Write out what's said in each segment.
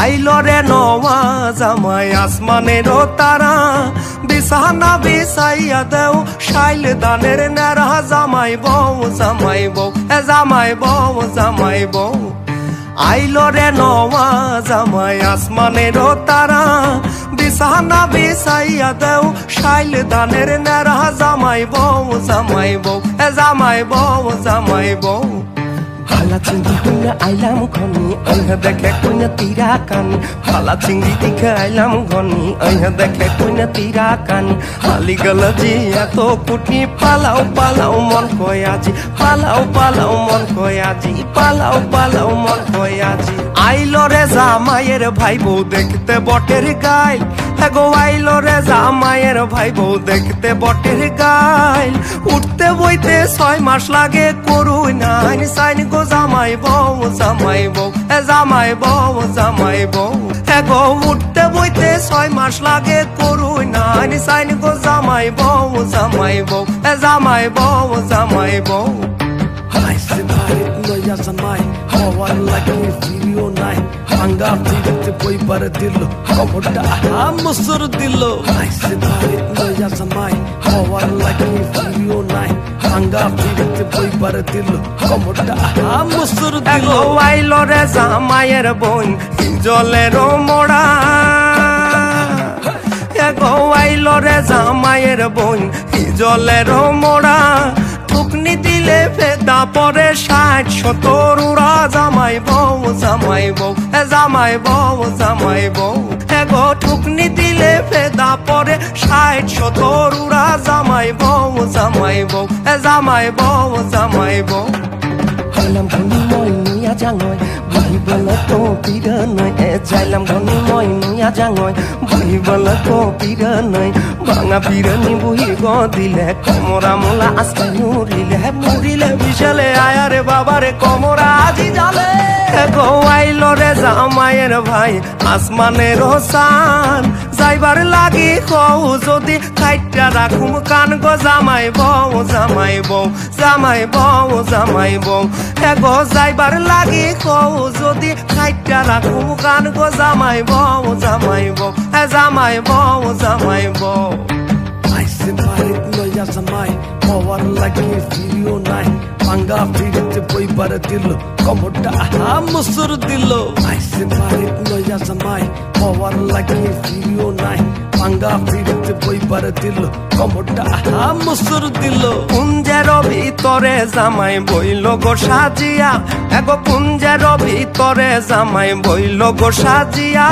আইলো রে নওয়া জামাই আসমানের তারা। বিছানা বিছাইয়া দেও, শাইল দানের নেরা জামাই বউ জামাই বউ জামাই বউ জামাই বউ। আইলো রে নওয়া জামাই আসমানের তারা। বিছানা বিছাইয়া দেও, শাইল দানের নেরা জামাই বউ জামাই বউ জামাই বউ জামাই বউ। ভালা চিংড়ি কইনা আইলাম ঘনি আইহা দেখে কইনা তীরা কানি ভালা চিংড়ি দেখে আইলাম ঘনি আইহা দেখে কইনা তীরা কানি হালি গেল জি এত কুটি পালাও পালাও মন কয় আজি পালাও পালাও মন কয় আজি পালাও পালাও মন কয় আজি আইলো রে জামাইয়ের ভাই বউ দেখতে বটের গাইল। গো, আইলো রে জামাইয়ের ভাই বউ দেখতে বটের গাইল। উঠতে বইতে ছয় মাস লাগে, করুই নাইন সাইন গো জামাই বউ জামাই বউ জামাই বউ জামাই বউ। গো, উঠতে বইতে ছয় মাস লাগে, করুই নাইন সাইন গো জামাই বউ জামাই বউ জামাই বউ জামাই বউ। Lagi video nai anga phirte koi bar dil komoda ham sur dilo Haise bharit noya samai hawar lagi video nai anga phirte koi bar dil komoda ham sur এগো dilo আইলো রে জামাইয়ের বোন জলের মোড়া রে জামাইয়ের বোন জলের মোড়া টুকনি দিলে ফেদা পরে ষাট সতর উড়া জামাই বউ জামাই বউ জামাই বউ জামাই বউ। গো ঠুকনি দিলে ফেদা পরে ষাট সতর উড়া জামাই বউ জামাই বউ জামাই বউ জামাই বউ। হলাম হলি nuya jangoy E jalam goni moi nuya jangoy Buhi bala to pira noy Banga pira ni buhi go dile Komora mola aska murile Murile bishale ayare babare komora aji jale গো জামাইয়ের ভাই আসমানের হোসান যাইবার লাগি কও যদি খাইটা রাখুম কান গো জামাই বউ জামাই বউ জামাই বউ জামাই বউ গো যাইবার লাগি কও যদি খাইটা রাখুম কান গো জামাই বউ জামাই বউ এ জামাই বউ জামাই বউ Haise bharit noya samai hawar lagi video nai anga phirte koi bar dil komoda ham sur dilo Haise bharit phirte koi bar dil komoda ham sur dilo পুঞ্জের ভিতরে জামাই বইল গো সাজিয়া এগো পুঞ্জের ভিতরে জামাই বইল গো সাজিয়া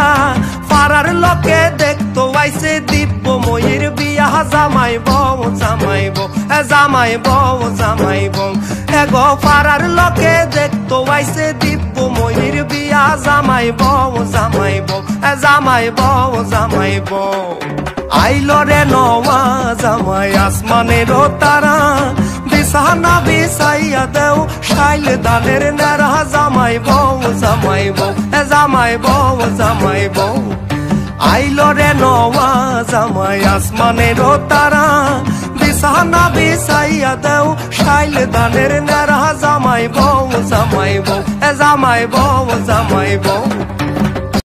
পাড়ার লোকে দেখতো আইসে দিব্য ময়ূর বিয়া জামাই বউ জামাই বউ জামাই বউ জামাই বউ এগো পাড়ার লোকে দেখতো আইসে দিব্য ময়ূর বিয়া। জামাই বউ জামাই বউ, এ জামাই বউ জামাই বউ। আইলো রে নওয়া, জামাই আসমানের তারা। বিছানা বিছাইয়া দেও, শাইল দানের নেরা জামাই বউ জামাই বউ, এ জামাই বউ জামাই বউ। আইলো রে নওয়া, জামাই আসমানের তারা। বিছানা বিছাইয়া দেও শাইল দানের নেরা জামাই বউ জামাই বউ জামাই বউ জামাই বউ।